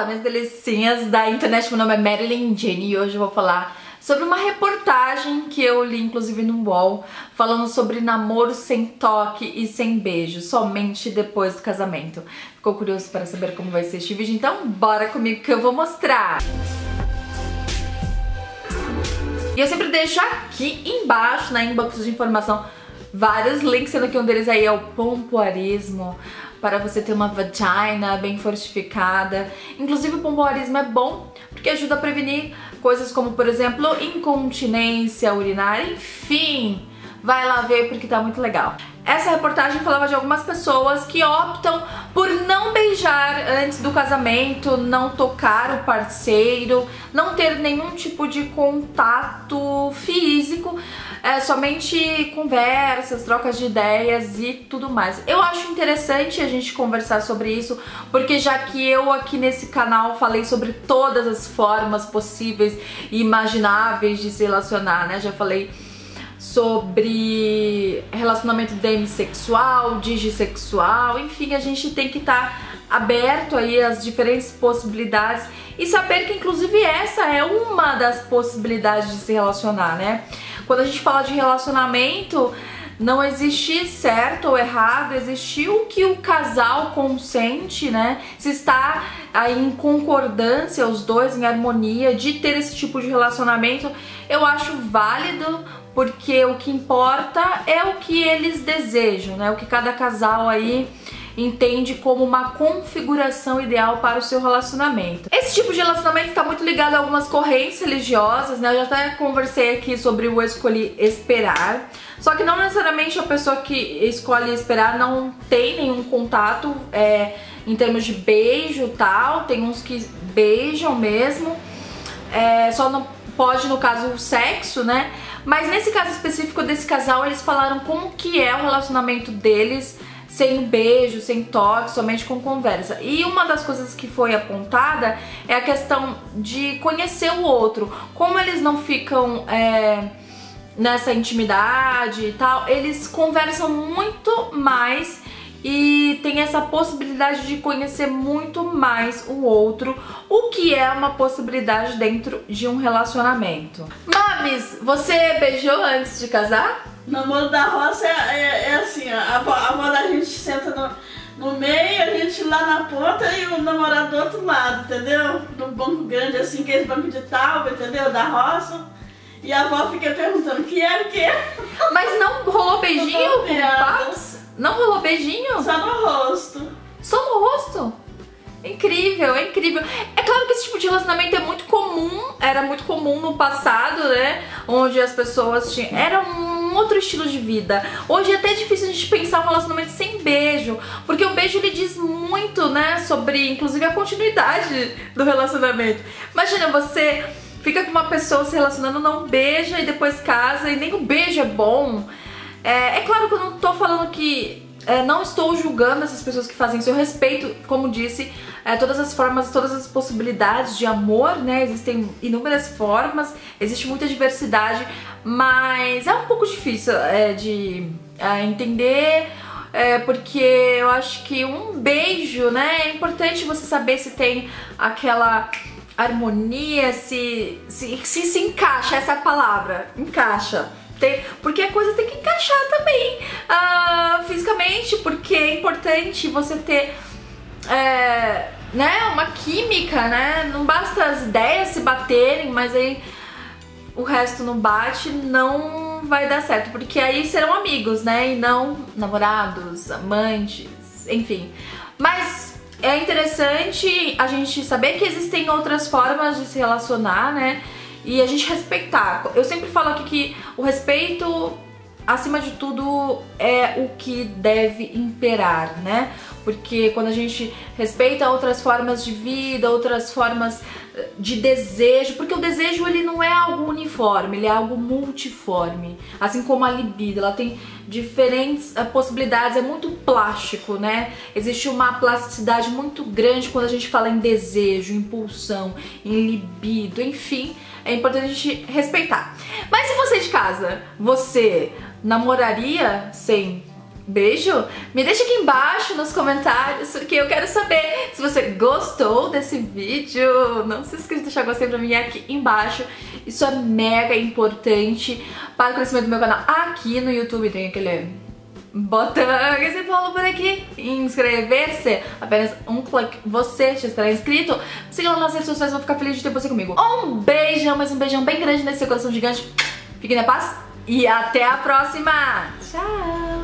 Olá, minhas delicinhas da internet, meu nome é Marilyn Jane e hoje eu vou falar sobre uma reportagem que eu li inclusive no UOL, falando sobre namoro sem toque e sem beijo, somente depois do casamento. Ficou curioso para saber como vai ser este vídeo? Então bora comigo que eu vou mostrar! E eu sempre deixo aqui embaixo, na inbox de informação, vários links, sendo que um deles aí é o pompoarismo, para você ter uma vagina bem fortificada. Inclusive o pompoarismo é bom porque ajuda a prevenir coisas como, por exemplo, incontinência urinária, enfim. Vai lá ver porque tá muito legal. Essa reportagem falava de algumas pessoas que optam por não beijar antes do casamento, não tocar o parceiro, não ter nenhum tipo de contato físico, é, somente conversas, trocas de ideias e tudo mais. Eu acho interessante a gente conversar sobre isso, porque já que eu aqui nesse canal falei sobre todas as formas possíveis e imagináveis de se relacionar, né? Já falei sobre relacionamento demissexual, digissexual, enfim, a gente tem que estar tá aberto aí às diferentes possibilidades e saber que inclusive essa é uma das possibilidades de se relacionar, né? Quando a gente fala de relacionamento, não existe certo ou errado, existe o que o casal consente, né? Se está aí em concordância, os dois em harmonia de ter esse tipo de relacionamento, eu acho válido porque o que importa é o que eles desejam, né? O que cada casal aí entende como uma configuração ideal para o seu relacionamento. Esse tipo de relacionamento está muito ligado a algumas correntes religiosas, né? Eu já até conversei aqui sobre o escolhi esperar. Só que não necessariamente a pessoa que escolhe esperar não tem nenhum contato é, em termos de beijo tal. Tem uns que beijam mesmo. É, só não pode, no caso, o sexo, né? Mas nesse caso específico desse casal, eles falaram como que é o relacionamento deles sem beijo, sem toque, somente com conversa. E uma das coisas que foi apontada é a questão de conhecer o outro. Como eles não ficam é, nessa intimidade e tal, eles conversam muito mais e tem essa possibilidade de conhecer muito mais o outro, o que é uma possibilidade dentro de um relacionamento. Mames, você beijou antes de casar? Namoro da roça é, é, é assim, a avó, a avó da gente senta no, no meio, a gente lá na ponta e o namorado do outro lado, entendeu? Num banco grande assim, aquele banco de tábua, entendeu? Da roça. E a avó fica perguntando, que é o que? Mas não rolou beijinho com o não rolou beijinho? Só no rosto. Só no rosto? Incrível, é incrível. É claro que esse tipo de relacionamento é muito comum, era muito comum no passado, né? Onde as pessoas tinham. Era um outro estilo de vida. Hoje é até difícil a gente pensar um relacionamento sem beijo, porque o beijo ele diz muito, né? Sobre inclusive a continuidade do relacionamento. Imagina você fica com uma pessoa se relacionando, não beija e depois casa e nem o beijo é bom. É, é claro que eu não tô falando que é, não estou julgando essas pessoas que fazem isso. Eu respeito, como disse, é, todas as formas, todas as possibilidades de amor, né? Existem inúmeras formas, existe muita diversidade, mas é um pouco difícil é, de é, entender. É, porque eu acho que um beijo, né? É importante você saber se tem aquela harmonia, se se, se, se encaixa, essa palavra, encaixa porque a coisa tem que encaixar também uh, fisicamente, porque é importante você ter é, né, uma química, né? Não basta as ideias se baterem, mas aí o resto não bate, não vai dar certo, porque aí serão amigos, né? E não namorados, amantes, enfim. Mas é interessante a gente saber que existem outras formas de se relacionar, né? E a gente respeitar. Eu sempre falo aqui que o respeito, acima de tudo, é o que deve imperar, né? Porque quando a gente respeita outras formas de vida, outras formas eh, de desejo, porque o desejo ele não é algo uniforme, ele é algo multiforme, assim como a libido, ela tem diferentes possibilidades, é muito plástico, né? Existe uma plasticidade muito grande quando a gente fala em desejo, impulsão, em libido, enfim, é importante a gente respeitar. Mas se você de casa, você namoraria sem beijo, me deixa aqui embaixo nos comentários, porque eu quero saber se você gostou desse vídeo. Não se esqueça de deixar gostei pra mim aqui embaixo. Isso é mega importante para o crescimento do meu canal aqui no YouTube. Tem aquele botão que você falou por aqui, inscrever-se, apenas um clique, você já estará inscrito. Siga lá nas redes sociais, vou ficar feliz de ter você comigo. Um beijão, mas um beijão bem grande nesse seu coração gigante. Fiquem na paz e até a próxima. Tchau!